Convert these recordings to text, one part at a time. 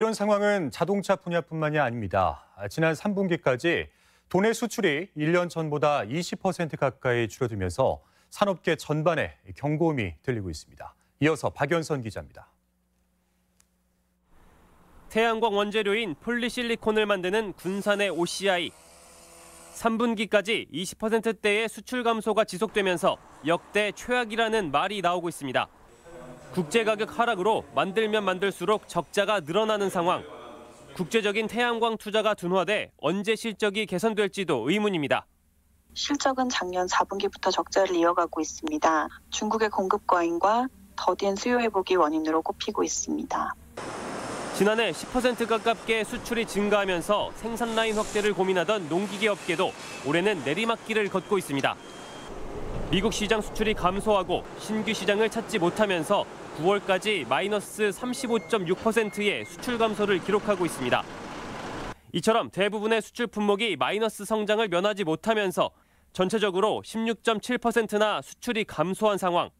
이런 상황은 자동차 분야뿐만이 아닙니다. 지난 3분기까지 도내 수출이 1년 전보다 20% 가까이 줄어들면서 산업계 전반에 경고음이 들리고 있습니다. 이어서 박연선 기자입니다. 태양광 원재료인 폴리실리콘을 만드는 군산의 OCI. 3분기까지 20%대의 수출 감소가 지속되면서 역대 최악이라는 말이 나오고 있습니다. 국제 가격 하락으로 만들면 만들수록 적자가 늘어나는 상황. 국제적인 태양광 투자가 둔화돼 언제 실적이 개선될지도 의문입니다. 실적은 작년 4분기부터 적자를 이어가고 있습니다. 중국의 공급 과잉과 더딘 수요 회복이 원인으로 꼽히고 있습니다. 지난해 10% 가깝게 수출이 증가하면서 생산 라인 확대를 고민하던 농기계 업계도 올해는 내리막길을 걷고 있습니다. 미국 시장 수출이 감소하고 신규 시장을 찾지 못하면서 9월까지 마이너스 35.6%의 수출 감소를 기록하고 있습니다. 이처럼 대부분의 수출 품목이 마이너스 성장을 면하지 못하면서 전체적으로 16.7%나 수출이 감소한 상황.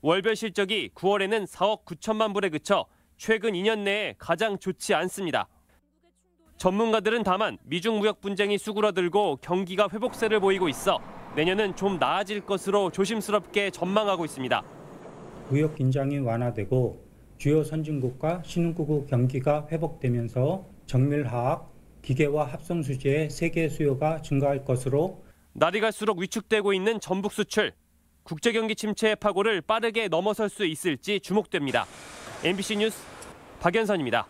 월별 실적이 9월에는 4억 9천만 불에 그쳐 최근 2년 내에 가장 좋지 않습니다. 전문가들은 다만 미중 무역 분쟁이 수그러들고 경기가 회복세를 보이고 있어 내년은 좀 나아질 것으로 조심스럽게 전망하고 있습니다. 무역 긴장이 완화되고 주요 선진국과 신흥국 경기가 회복되면서 정밀화학, 기계와 합성 수지의 세계 수요가 증가할 것으로 날이 갈수록 위축되고 있는 전북 수출. 국제 경기 침체의 파고를 빠르게 넘어설 수 있을지 주목됩니다. MBC 뉴스 박연선입니다.